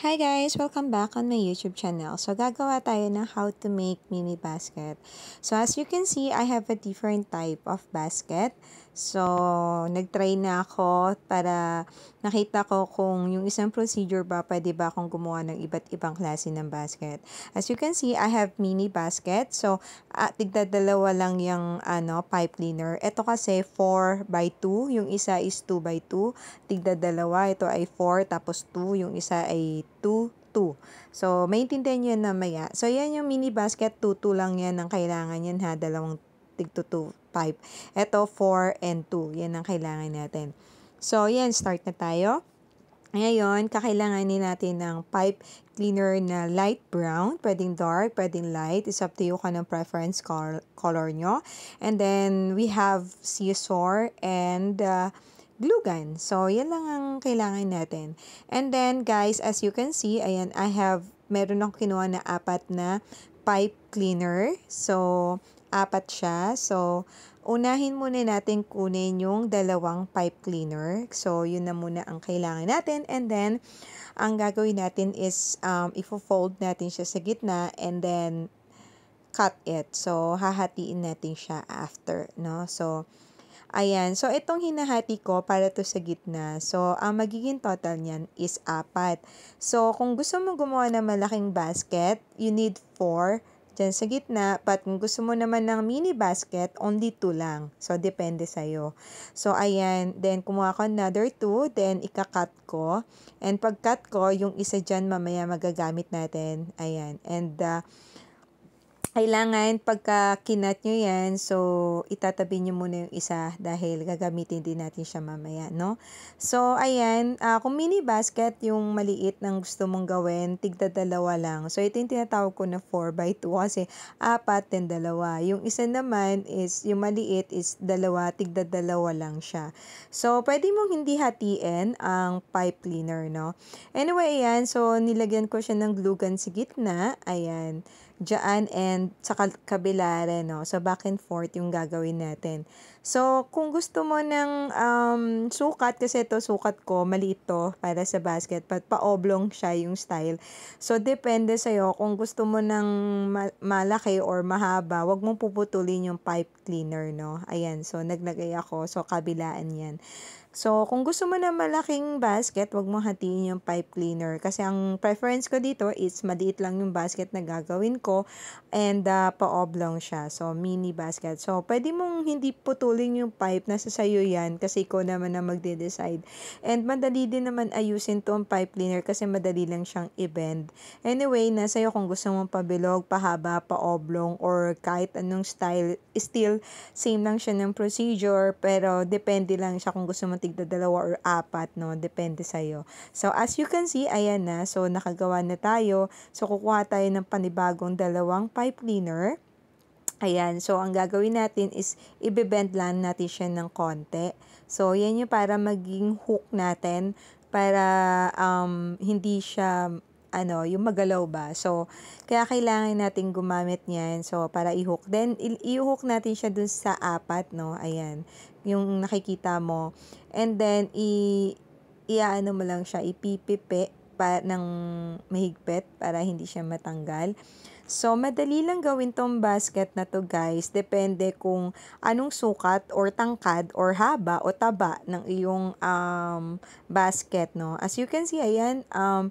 Hi guys! Welcome back on my YouTube channel. So, gagawa tayo ng how to make mini basket. So, as you can see, I have a different type of basket. So, nag-try na ako para nakita ko kung yung isang procedure ba, pwede ba akong gumawa ng iba't ibang klase ng basket. As you can see, I have mini basket. So, uh, tigda dalawa lang yung ano, pipe cleaner. Ito kasi 4 by 2. Yung isa is 2 by 2. Tigda dalawa. Ito ay 4 tapos 2. Yung isa ay 2, 2. So, maintindihan nyo yan namaya. So, yan yung mini basket. 2, 2 lang yan ang kailangan yan ha. Dalawang tig 2, 2 pipe. Ito, 4 and 2. Yan ang kailangan natin. So, yan. Start na tayo. Ngayon, kakailanganin natin ng pipe cleaner na light brown. Pwedeng dark, pwedeng light. It's up to you kung anong preference color nyo. And then, we have scissor and uh, glue gun. So, yan lang ang kailangan natin. And then, guys, as you can see, ayan, I have, meron akong kinuha na apat na pipe cleaner. So, apat siya. So, unahin muna natin kunin yung dalawang pipe cleaner. So, yun na muna ang kailangan natin. And then, ang gagawin natin is, um, ifo-fold natin siya sa gitna and then, cut it. So, hahatiin natin siya after, no? So, Ayan. So, itong hinahati ko para to sa gitna. So, ang magiging total niyan is apat. So, kung gusto mo gumawa ng malaking basket, you need 4 dyan sa gitna. But kung gusto mo naman ng mini basket, only 2 lang. So, depende sa'yo. So, ayan. Then, kumuha ko another 2. Then, ika-cut ko. And pag-cut ko, yung isa dyan mamaya magagamit natin. Ayan. And, uh, kailangan pagka kinat nyo yan, so itatabi nyo muna yung isa dahil gagamitin din natin siya mamaya, no? So, ayan, uh, kung mini basket yung maliit ng gusto mong gawin, tigda dalawa lang. So, ito yung tinatawag ko na 4 by 2 kasi apat din dalawa. Yung isa naman is, yung maliit is dalawa, tigda dalawa lang siya. So, pwede mong hindi hatiin ang pipe cleaner, no? Anyway, ayan, so nilagyan ko siya ng glue gun sa gitna, ayan dyan and sa kabila rin, no? So, back and forth yung gagawin natin. So, kung gusto mo ng um, sukat, kasi ito sukat ko, maliit to para sa basket, but pa-oblong siya yung style. So, depende sa'yo kung gusto mo ng ma- malaki or mahaba, wag mong puputulin yung pipe cleaner, no? Ayan, so naglagay ako. So, kabilaan yan. So, kung gusto mo na malaking basket, wag mo hatiin yung pipe cleaner. Kasi ang preference ko dito is maliit lang yung basket na gagawin ko and uh, pa-oblong siya. So, mini basket. So, pwede mong hindi putulin yung pipe. Nasa sayo yan kasi ikaw naman na magde-decide. And madali din naman ayusin tong pipe cleaner kasi madali lang siyang i-bend. Anyway, nasa iyo kung gusto mong pabilog, pahaba, pa-oblong, or kahit anong style. Still, same lang siya ng procedure. Pero, depende lang siya kung gusto mo tigda dalawa or apat, no? Depende sa'yo. So, as you can see, ayan na. So, nakagawa na tayo. So, kukuha tayo ng panibagong dalawang pipe cleaner. Ayan. So, ang gagawin natin is, ibebend lang natin siya ng konti. So, yan yung para maging hook natin para um, hindi siya ano, yung magalaw ba. So, kaya kailangan natin gumamit niyan. So, para i-hook. Then, i-hook natin siya dun sa apat, no? Ayan. Yung nakikita mo. And then, i, iaano mo lang siya, ipipipi pa ng mahigpit para hindi siya matanggal. So, madali lang gawin tong basket na to guys. Depende kung anong sukat or tangkad or haba o taba ng iyong um, basket, no? As you can see, ayan, um,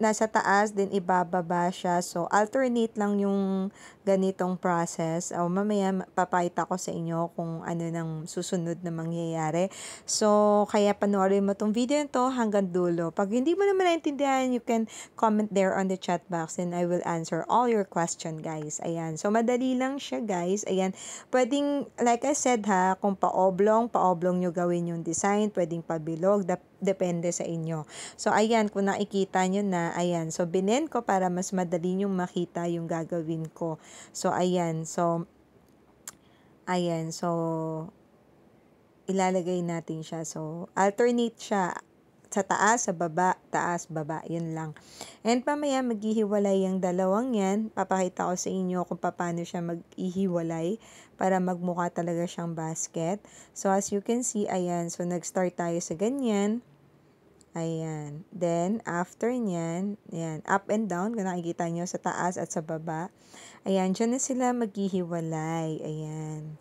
nasa taas, then ibababa siya. So, alternate lang yung ganitong process. O, mamaya papayita ko sa inyo kung ano nang susunod na mangyayari. So, kaya panoorin mo tong video nito hanggang dulo. Pag hindi mo naman naintindihan, you can comment there on the chat box and I will answer all your question, guys. Ayan. So, madali lang siya, guys. Ayan. Pwedeng, like I said ha, kung pa-oblong, pa-oblong nyo gawin yung design. Pwedeng pabilog. Depende sa inyo. So, ayan. Kung nakikita nyo na, ayan. So, binen ko para mas madali nyo makita yung gagawin ko. So, ayan. So, ayan. So, ilalagay natin siya. So, alternate siya sa taas, sa baba, taas, baba. Yun lang. And pamaya maghihiwalay yung dalawang yan. Papakita ko sa inyo kung paano siya maghihiwalay para magmukha talaga siyang basket. So, as you can see, ayan. So, nag-start tayo sa ganyan. Ayan. Then, after nyan, ayan, up and down, kung nakikita nyo sa taas at sa baba. Ayan, dyan na sila maghihiwalay. Ayan.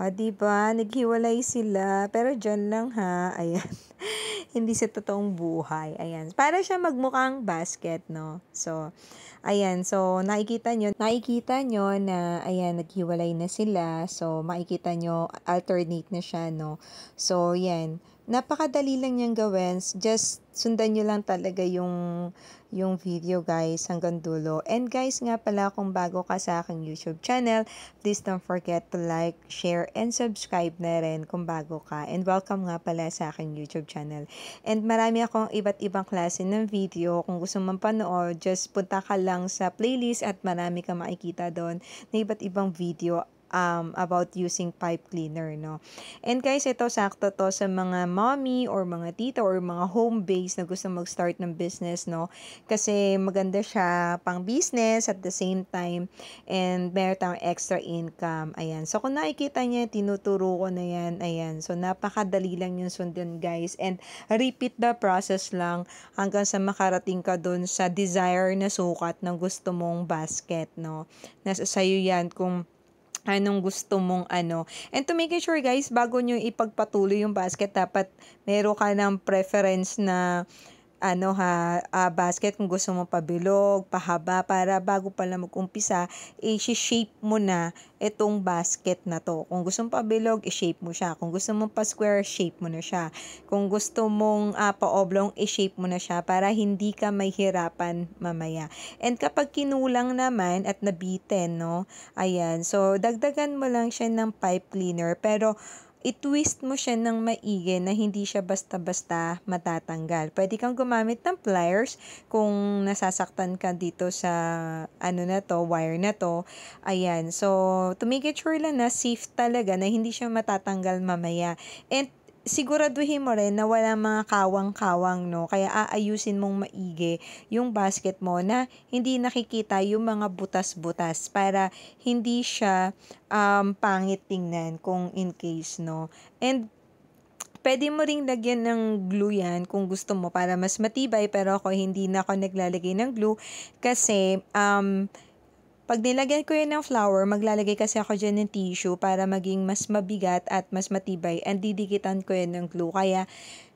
O, diba? Naghiwalay sila. Pero dyan lang ha. Ayan. Hindi sa totoong buhay. Ayan. Para siya magmukhang basket, no? So, ayan. So, nakikita nyo, nakikita nyo na, ayan, naghiwalay na sila. So, makikita nyo, alternate na siya, no? So, yan napakadali lang niyang gawin. Just sundan niyo lang talaga yung yung video guys hanggang dulo. And guys nga pala kung bago ka sa aking YouTube channel, please don't forget to like, share, and subscribe na rin kung bago ka. And welcome nga pala sa aking YouTube channel. And marami akong iba't ibang klase ng video. Kung gusto mong panood, just punta ka lang sa playlist at marami ka makikita doon na iba't ibang video um, about using pipe cleaner, no? And guys, ito sakto to sa mga mommy or mga tita or mga home base na gusto mag-start ng business, no? Kasi maganda siya pang business at the same time and meron tayong extra income. Ayan. So, kung nakikita niya, tinuturo ko na yan. Ayan. So, napakadali lang yung sundan, guys. And repeat the process lang hanggang sa makarating ka dun sa desire na sukat ng gusto mong basket, no? Nasa sayo yan kung anong gusto mong ano. And to make sure guys, bago nyo ipagpatuloy yung basket, dapat meron ka ng preference na ano ha, uh, basket kung gusto mo pabilog, pahaba, para bago pala mag-umpisa, i-shape mo na itong basket na to. Kung gusto mo pabilog, i-shape mo siya. Kung gusto mo pa-square, shape mo na siya. Kung gusto mong uh, pa-oblong, i-shape mo na siya para hindi ka mahirapan mamaya. And kapag kinulang naman at nabitin, no, ayan, so dagdagan mo lang siya ng pipe cleaner, pero i-twist mo siya ng maigi na hindi siya basta-basta matatanggal. Pwede kang gumamit ng pliers kung nasasaktan ka dito sa ano na to, wire na to. Ayan. So, to make it sure lang na safe talaga na hindi siya matatanggal mamaya. And siguraduhin mo rin na wala mga kawang-kawang, no? Kaya aayusin mong maigi yung basket mo na hindi nakikita yung mga butas-butas para hindi siya um, pangit tingnan kung in case, no? And pwede mo ring lagyan ng glue yan kung gusto mo para mas matibay pero ako hindi na ako naglalagay ng glue kasi um, pag nilagyan ko yun ng flour, maglalagay kasi ako dyan ng tissue para maging mas mabigat at mas matibay and didikitan ko yun ng glue. Kaya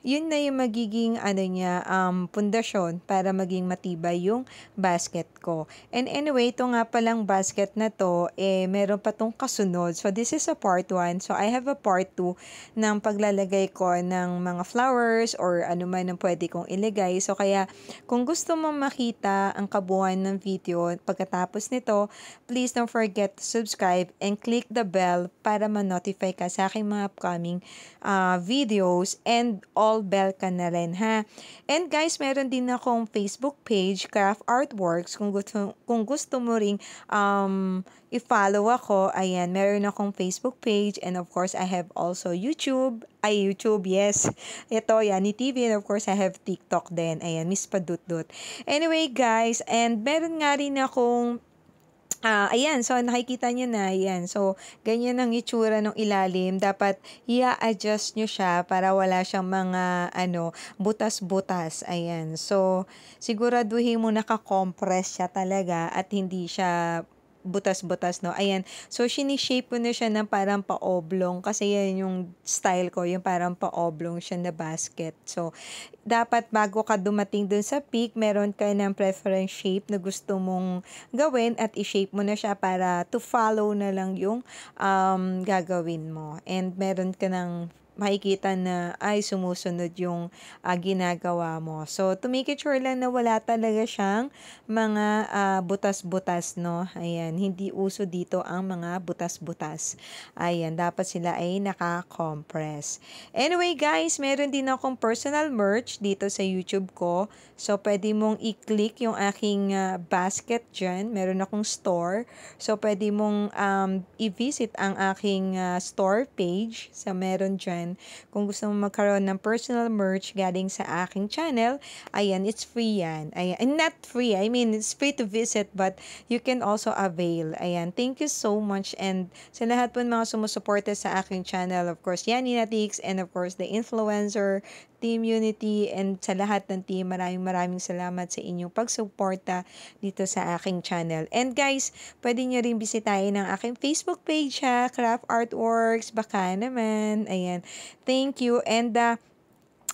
yun na yung magiging ano niya, um, pundasyon para maging matibay yung basket ko. And anyway, ito nga palang basket na to, eh, meron pa tong kasunod. So, this is a part 1. So, I have a part 2 ng paglalagay ko ng mga flowers or ano man ang pwede kong ilagay. So, kaya kung gusto mo makita ang kabuuan ng video pagkatapos nito, please don't forget to subscribe and click the bell para ma-notify ka sa aking mga upcoming uh, videos and all all bell ka na rin ha. And guys, meron din akong Facebook page, Craft Artworks, kung gusto, kung gusto mo ring um, i-follow ako, ayan, meron akong Facebook page and of course, I have also YouTube, ay YouTube, yes. Ito, Yani TV and of course, I have TikTok din. Ayan, Miss Padutdut. Anyway, guys, and meron nga rin akong Ah, ayan. So, nakikita niyo na, ayan. So, ganyan ang itsura ng ilalim. Dapat i-adjust nyo siya para wala siyang mga, ano, butas-butas. Ayan. So, siguraduhin mo naka-compress siya talaga at hindi siya butas-butas, no? Ayan. So, sinishape ko na siya ng parang pa-oblong kasi yan yung style ko, yung parang pa-oblong siya na basket. So, dapat bago ka dumating dun sa peak, meron ka ng preference shape na gusto mong gawin at i-shape mo na siya para to follow na lang yung um, gagawin mo. And meron ka ng makikita na ay sumusunod yung uh, ginagawa mo. So, to make it sure lang na wala talaga siyang mga uh, butas-butas, no? Ayan, hindi uso dito ang mga butas-butas. Ayan, dapat sila ay naka-compress. Anyway, guys, meron din akong personal merch dito sa YouTube ko. So, pwede mong i-click yung aking uh, basket dyan. Meron akong store. So, pwede mong um, i-visit ang aking uh, store page sa meron dyan yan. Kung gusto mo magkaroon ng personal merch galing sa aking channel, ayan, it's free yan. Ayan, and not free, I mean, it's free to visit, but you can also avail. Ayan, thank you so much. And sa lahat po mga sumusuporta sa aking channel, of course, Yani Natix, and of course, the influencer Team Unity and sa lahat ng team, maraming maraming salamat sa inyong pagsuporta dito sa aking channel. And guys, pwede nyo rin bisitahin ang aking Facebook page ha, Craft Artworks, baka naman. Ayan, thank you. And uh,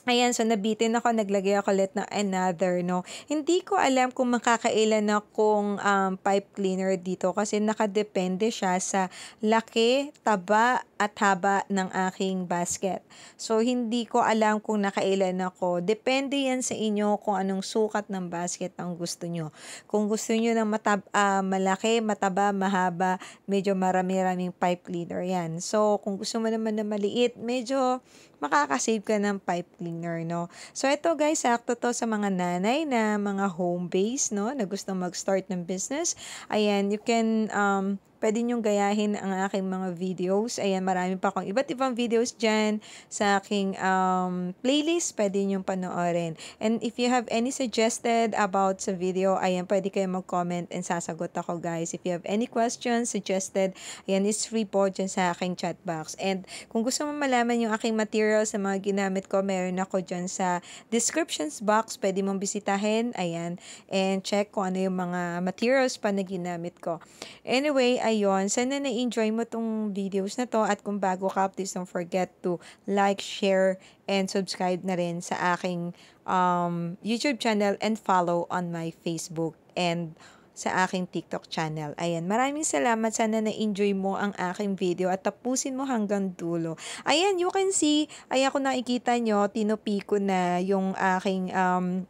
Ayan, so nabitin ako, naglagay ako ulit ng another, no. Hindi ko alam kung makakailan akong um, pipe cleaner dito kasi nakadepende siya sa laki, taba, at haba ng aking basket. So, hindi ko alam kung nakailan ako. Depende yan sa inyo kung anong sukat ng basket ang gusto nyo. Kung gusto nyo ng matab uh, malaki, mataba, mahaba, medyo marami-raming pipe cleaner yan. So, kung gusto mo naman na maliit, medyo makakasave ka ng pipe cleaner, no? So, ito guys, sakto to sa mga nanay na mga home base, no? Na gusto mag-start ng business. Ayan, you can um, pwede nyong gayahin ang aking mga videos. Ayan, marami pa akong iba't ibang videos dyan sa aking um, playlist. Pwede nyong panoorin. And if you have any suggested about sa video, ayan, pwede kayo mag-comment and sasagot ako guys. If you have any questions, suggested, ayan, is free po dyan sa aking chat box. And kung gusto mo malaman yung aking materials sa mga ginamit ko, meron ako dyan sa descriptions box. Pwede mong bisitahin, ayan, and check kung ano yung mga materials pa na ginamit ko. Anyway, ay ayun, sana na-enjoy mo tong videos na to at kung bago ka, please don't forget to like, share, and subscribe na rin sa aking um, YouTube channel and follow on my Facebook and sa aking TikTok channel. Ayan, maraming salamat. Sana na-enjoy mo ang aking video at tapusin mo hanggang dulo. Ayan, you can see, ayan kung nakikita nyo, tinupi ko na yung aking um,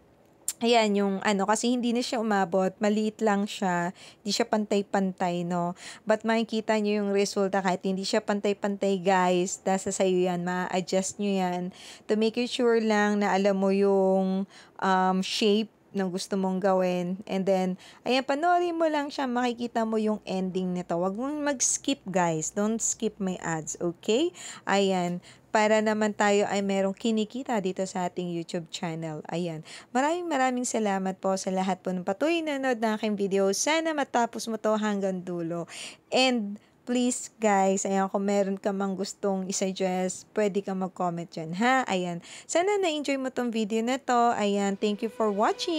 Ayan, yung ano, kasi hindi na siya umabot, maliit lang siya, hindi siya pantay-pantay, no? But makikita nyo yung resulta kahit hindi siya pantay-pantay, guys, nasa sa'yo yan, ma-adjust nyo yan to make it sure lang na alam mo yung um, shape ng gusto mong gawin. And then, ayan, panoorin mo lang siya, makikita mo yung ending nito. Huwag mong mag-skip, guys. Don't skip my ads, okay? Ayan, para naman tayo ay merong kinikita dito sa ating YouTube channel. Ayan. Maraming maraming salamat po sa lahat po ng patuloy na nanood ng aking video. Sana matapos mo to hanggang dulo. And please guys, ayan, kung meron ka mang gustong isuggest, pwede ka mag-comment dyan, ha? Ayan. Sana na-enjoy mo tong video na to. Ayan, thank you for watching.